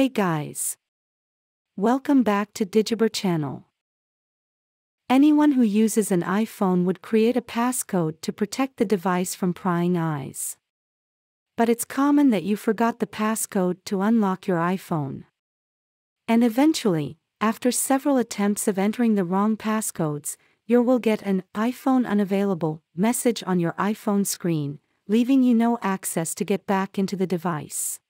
Hey guys! Welcome back to Digiber channel. Anyone who uses an iPhone would create a passcode to protect the device from prying eyes. But it's common that you forgot the passcode to unlock your iPhone. And eventually, after several attempts of entering the wrong passcodes, you will get an iPhone unavailable message on your iPhone screen, leaving you no access to get back into the device.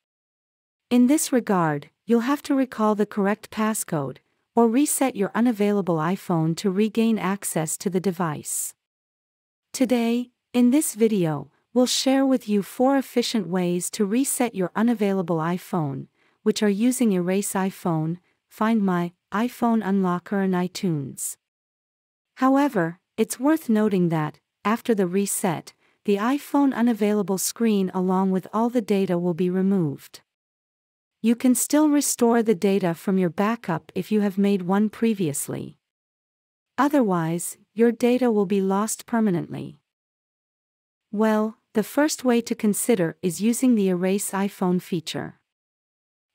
In this regard, you'll have to recall the correct passcode, or reset your unavailable iPhone to regain access to the device. Today, in this video, we'll share with you four efficient ways to reset your unavailable iPhone, which are using Erase iPhone, Find My, iPhone Unlocker and iTunes. However, it's worth noting that, after the reset, the iPhone unavailable screen along with all the data will be removed. You can still restore the data from your backup if you have made one previously. Otherwise, your data will be lost permanently. Well, the first way to consider is using the Erase iPhone feature.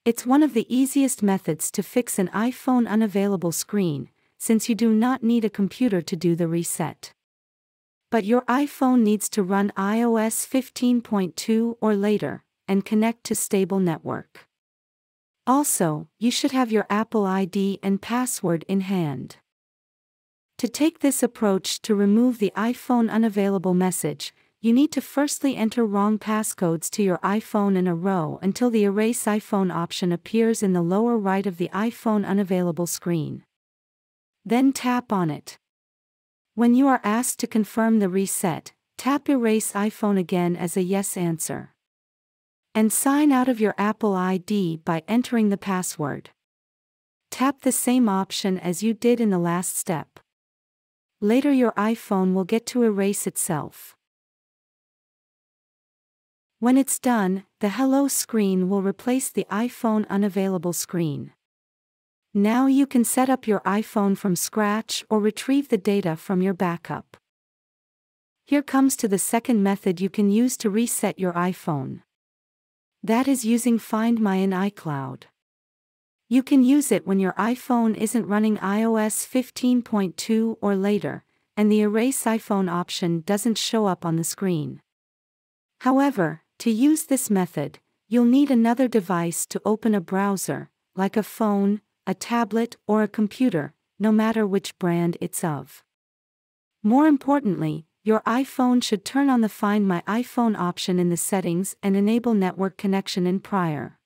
It's one of the easiest methods to fix an iPhone unavailable screen, since you do not need a computer to do the reset. But your iPhone needs to run iOS 15.2 or later, and connect to stable network. Also, you should have your Apple ID and password in hand. To take this approach to remove the iPhone unavailable message, you need to firstly enter wrong passcodes to your iPhone in a row until the Erase iPhone option appears in the lower right of the iPhone unavailable screen. Then tap on it. When you are asked to confirm the reset, tap Erase iPhone again as a yes answer and sign out of your Apple ID by entering the password. Tap the same option as you did in the last step. Later your iPhone will get to erase itself. When it's done, the Hello screen will replace the iPhone unavailable screen. Now you can set up your iPhone from scratch or retrieve the data from your backup. Here comes to the second method you can use to reset your iPhone. That is using Find My in iCloud. You can use it when your iPhone isn't running iOS 15.2 or later, and the Erase iPhone option doesn't show up on the screen. However, to use this method, you'll need another device to open a browser, like a phone, a tablet, or a computer, no matter which brand it's of. More importantly, your iPhone should turn on the Find My iPhone option in the settings and enable network connection in prior.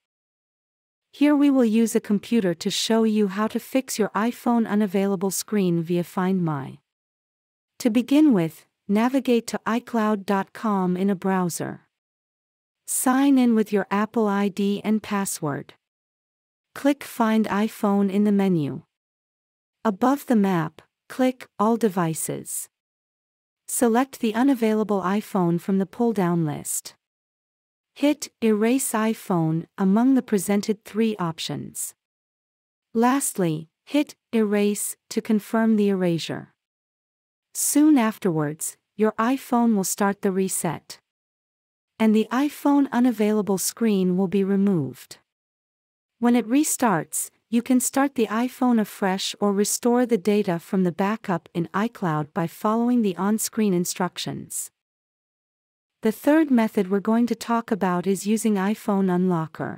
Here we will use a computer to show you how to fix your iPhone unavailable screen via Find My. To begin with, navigate to iCloud.com in a browser. Sign in with your Apple ID and password. Click Find iPhone in the menu. Above the map, click All Devices. Select the unavailable iPhone from the pull-down list. Hit Erase iPhone among the presented three options. Lastly, hit Erase to confirm the erasure. Soon afterwards, your iPhone will start the reset. And the iPhone unavailable screen will be removed. When it restarts, you can start the iPhone afresh or restore the data from the backup in iCloud by following the on-screen instructions. The third method we're going to talk about is using iPhone Unlocker.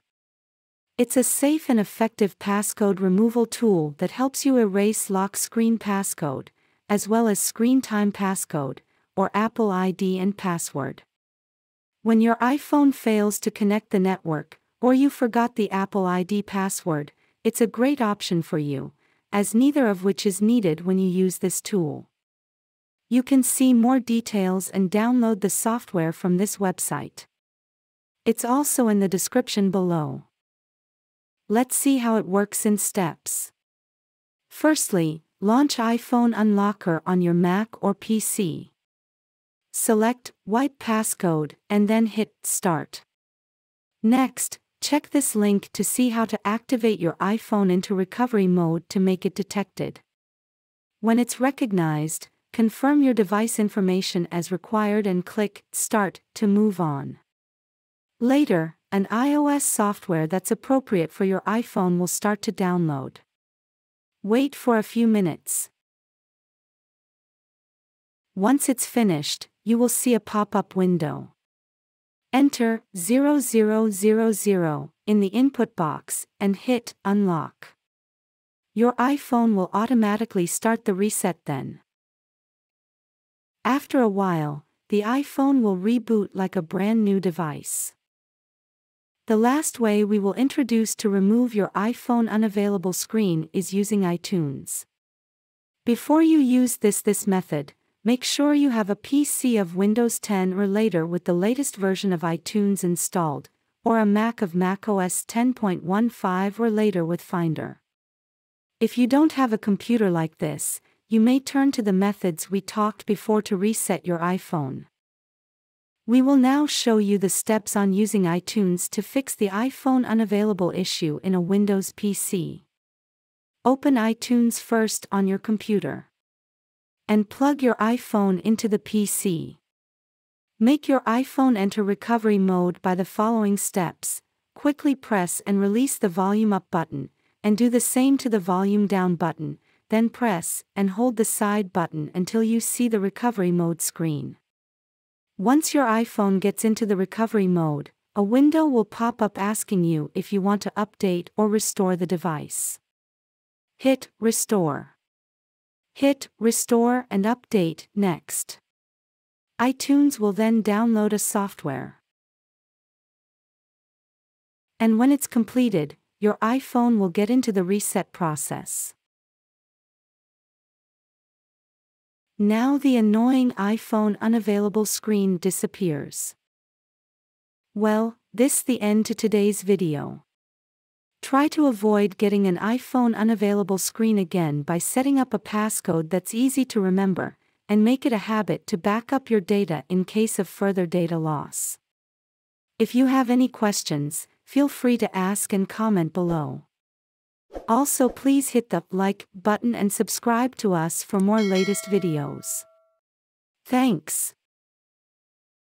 It's a safe and effective passcode removal tool that helps you erase lock screen passcode, as well as screen time passcode, or Apple ID and password. When your iPhone fails to connect the network, or you forgot the Apple ID password, it's a great option for you, as neither of which is needed when you use this tool. You can see more details and download the software from this website. It's also in the description below. Let's see how it works in steps. Firstly, launch iPhone Unlocker on your Mac or PC. Select Wipe Passcode and then hit Start. Next, Check this link to see how to activate your iPhone into recovery mode to make it detected. When it's recognized, confirm your device information as required and click Start to move on. Later, an iOS software that's appropriate for your iPhone will start to download. Wait for a few minutes. Once it's finished, you will see a pop-up window. Enter 0000 in the input box and hit Unlock. Your iPhone will automatically start the reset then. After a while, the iPhone will reboot like a brand new device. The last way we will introduce to remove your iPhone unavailable screen is using iTunes. Before you use this this method, make sure you have a PC of Windows 10 or later with the latest version of iTunes installed, or a Mac of macOS 10.15 or later with Finder. If you don't have a computer like this, you may turn to the methods we talked before to reset your iPhone. We will now show you the steps on using iTunes to fix the iPhone unavailable issue in a Windows PC. Open iTunes first on your computer. And plug your iPhone into the PC. Make your iPhone enter recovery mode by the following steps. Quickly press and release the volume up button, and do the same to the volume down button, then press and hold the side button until you see the recovery mode screen. Once your iPhone gets into the recovery mode, a window will pop up asking you if you want to update or restore the device. Hit Restore. Hit Restore and Update next. iTunes will then download a software. And when it's completed, your iPhone will get into the reset process. Now the annoying iPhone unavailable screen disappears. Well, this the end to today's video. Try to avoid getting an iPhone unavailable screen again by setting up a passcode that's easy to remember, and make it a habit to back up your data in case of further data loss. If you have any questions, feel free to ask and comment below. Also please hit the like button and subscribe to us for more latest videos. Thanks.